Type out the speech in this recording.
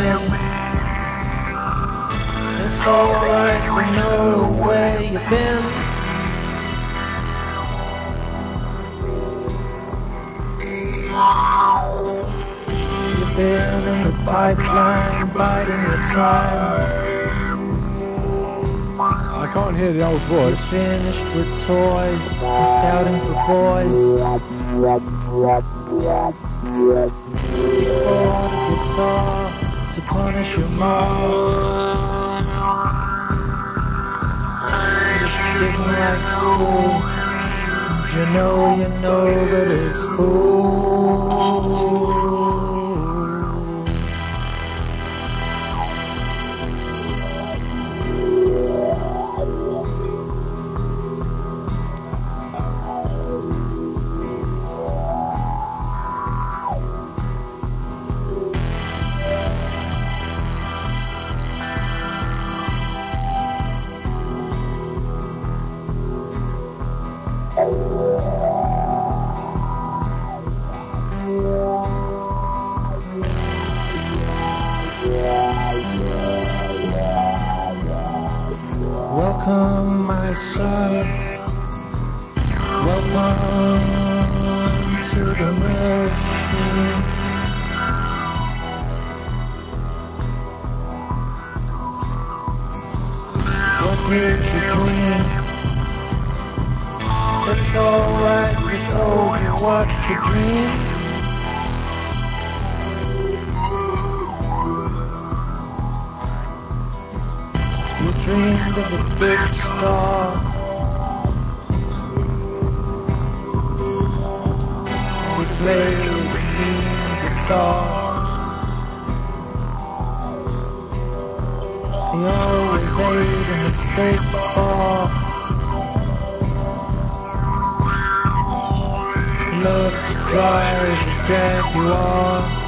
you've. It's alright, we know where you've been. You've been in the pipeline, biding your time. I can't hear the old voice. Finished with toys, scouting for boys. A guitar to punish. You didn't like school. You know you know, but it's cool. My son. Welcome to the machine. What did you dream? It's alright, we told you what to dream. You dreamed of a big star. We played the mean guitar. He always ate in the steak bar. Loved to drive his Jaguar.